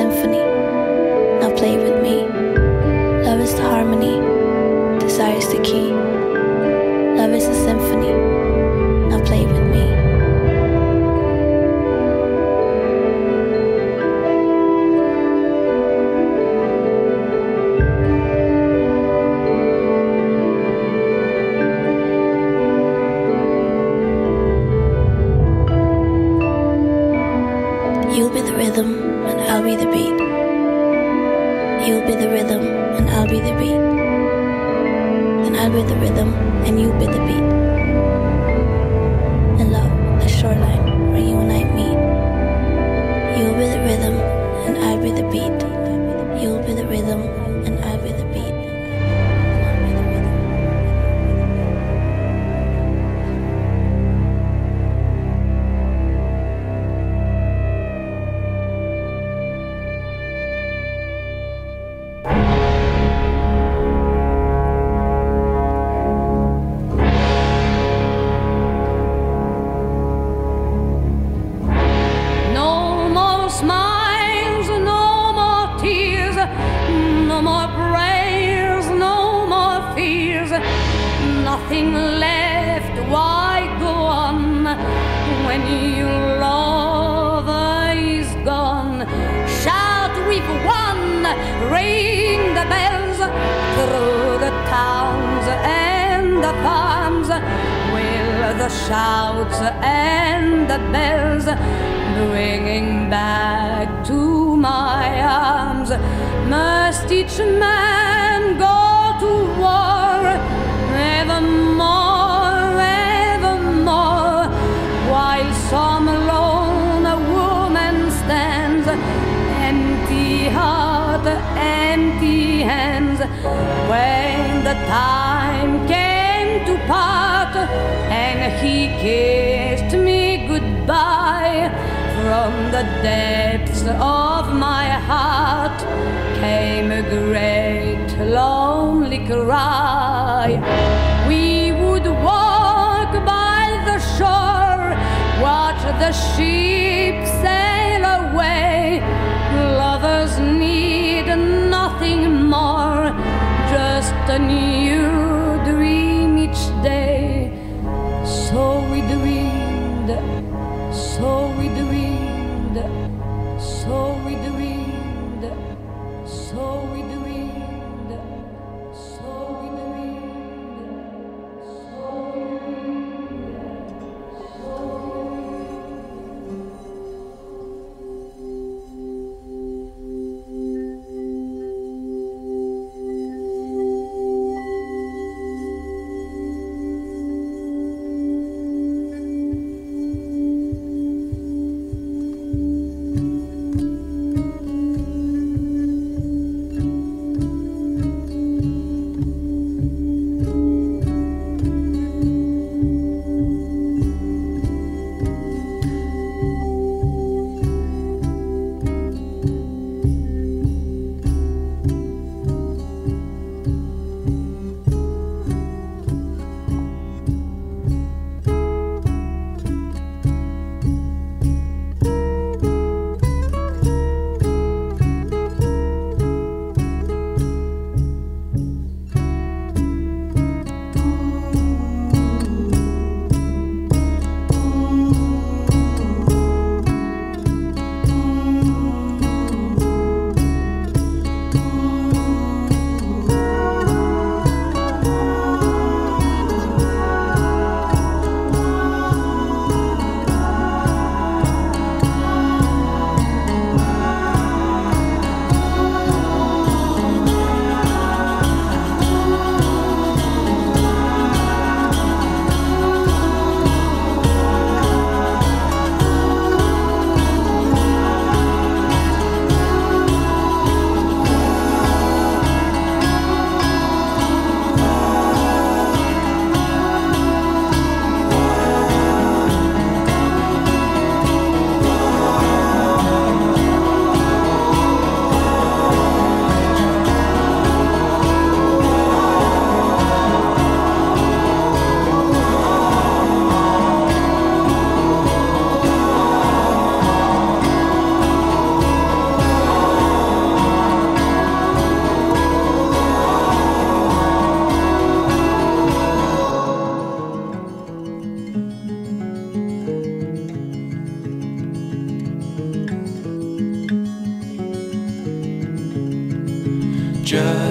symphony. Now play with me. Love is the harmony, desire is the key. rhythm and I'll be the beat. Then I'll be the rhythm and you be the beat. And love, the shoreline where you and I meet. You'll be the rhythm and I'll be the beat. You'll be the rhythm and I'll Nothing left, why go on when your lover is gone? Shout with one, ring the bells through the towns and the farms. Will the shouts and the bells bringing back to my arms? Must each man go to war hands. When the time came to part, and he kissed me goodbye, from the depths of my heart came a great lonely cry. We would walk by the shore, watch the ship sail away. Lovers just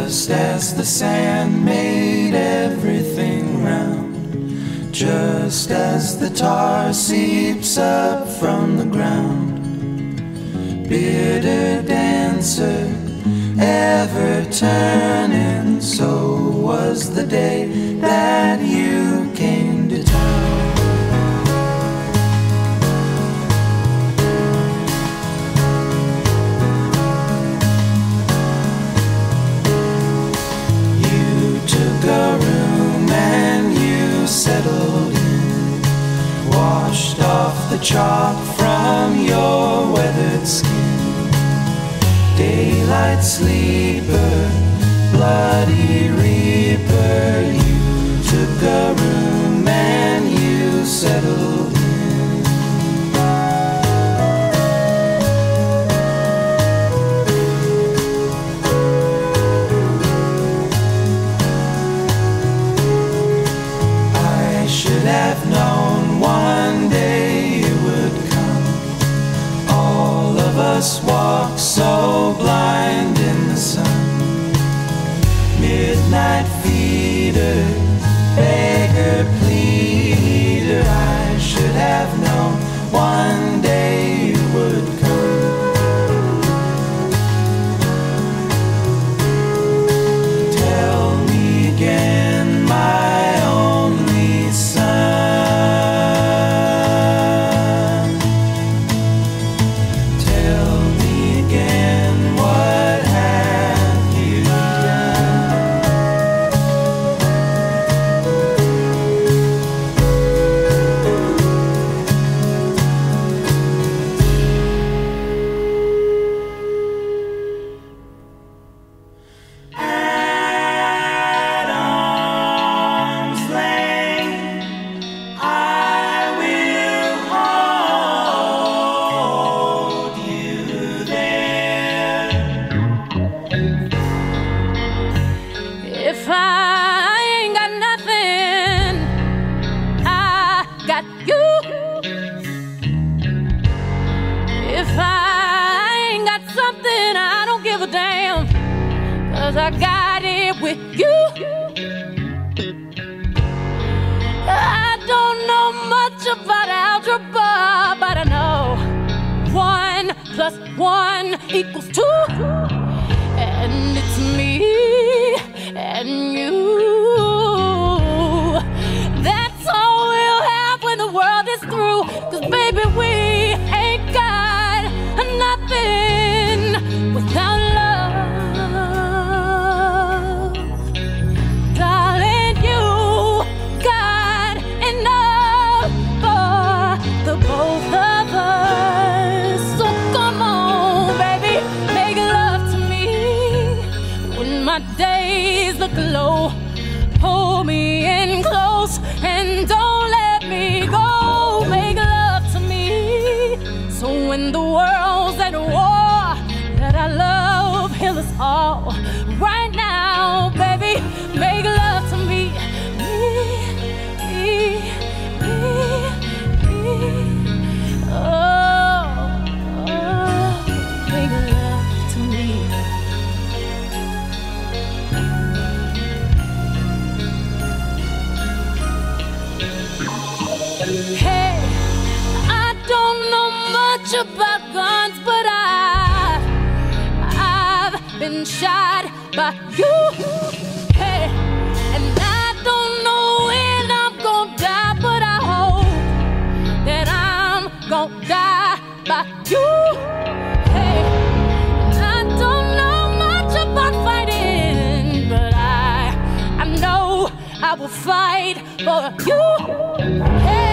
just as the sand made everything round, just as the tar seeps up from the ground. Bearded dancer, ever turning, so was the day off the chalk from your weathered skin. Daylight sleeper, bloody reaper, you took a room and you settled. algebra algebra, but I know one plus one equals two, and it's me and you. That's all we'll have when the world is through, cause baby, we. shot by you. Hey, and I don't know when I'm gonna die, but I hope that I'm gonna die by you. Hey, I don't know much about fighting, but I I know I will fight for you. Hey.